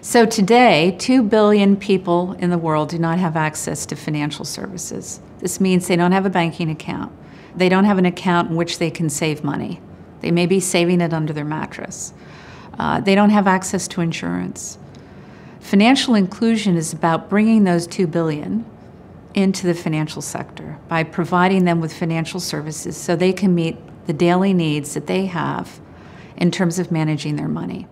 So today, 2 billion people in the world do not have access to financial services. This means they don't have a banking account. They don't have an account in which they can save money. They may be saving it under their mattress. Uh, they don't have access to insurance. Financial inclusion is about bringing those 2 billion into the financial sector by providing them with financial services so they can meet the daily needs that they have in terms of managing their money.